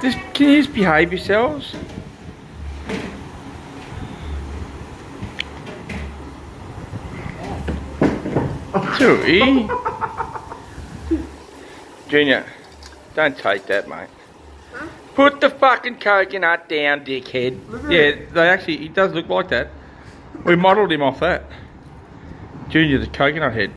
Just, can you just behave yourselves? Chewy. Junior, don't take that, mate. Huh? Put the fucking coconut down, dickhead. Yeah, they actually, he does look like that. We modelled him off that. Junior, the coconut head.